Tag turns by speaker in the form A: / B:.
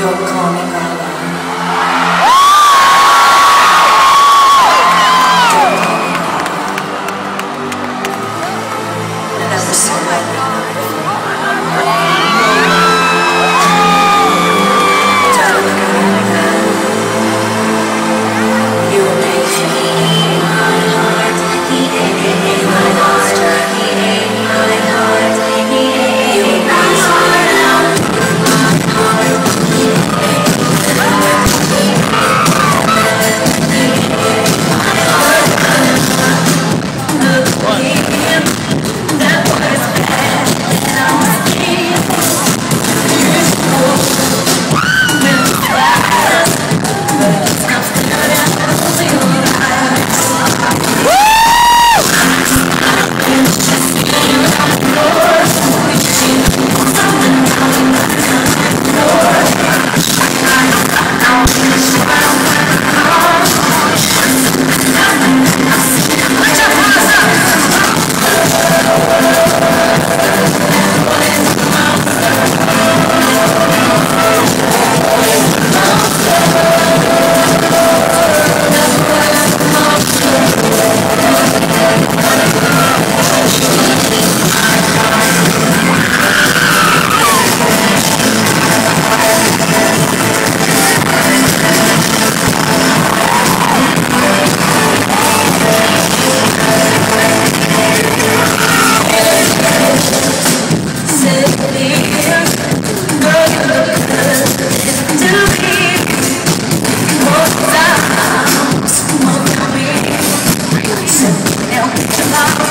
A: Don't call me. tonight.